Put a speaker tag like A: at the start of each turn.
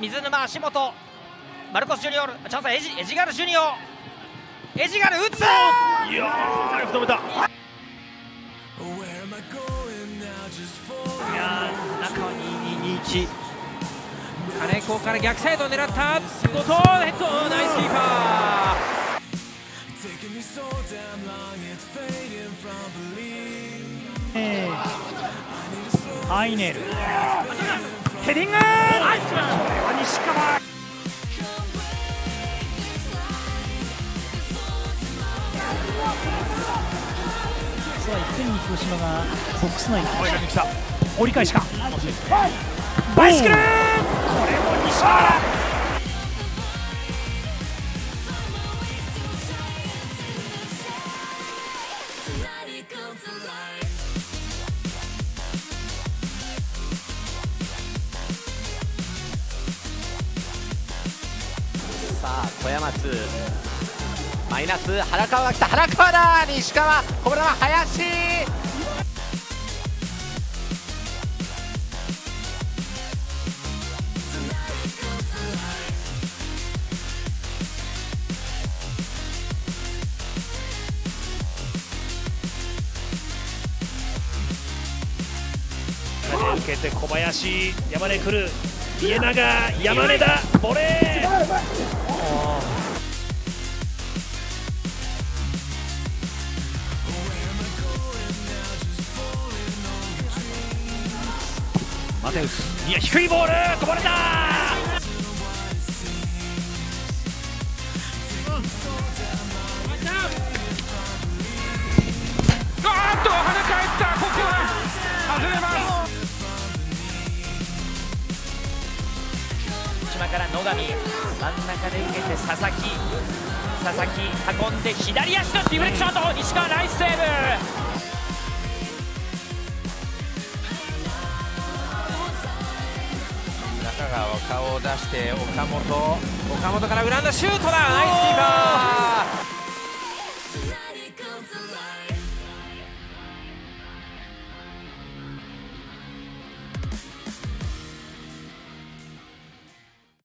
A: 水沼足元。マルコス・ジュニオール。チャンスはエジエジガル・ジュニオエジガル打つ
B: いやー止めた。
A: いやー中は2221金子から逆サイドを狙った。後藤ヘッドナイスキーパ
B: アイネルヘディング!これは西川。
C: さあ1点に広島がボックス内に
B: 追いかけてきた。折り返しか。バイシクル!これも西川
D: さあ小山津マイナス原川が来た。原川だ。西川。これは林。
B: 受けて小林山根来る。家長山根だ。ボレー。マテウスいや低いボール。こぼれた。
A: うん島から野上。真ん中で受けて佐々木。佐々木運んで左足のディフレクションと石川ナイスセーブ。中川顔を出して岡本。岡本からグランドシュートだ。ナイスキーパー。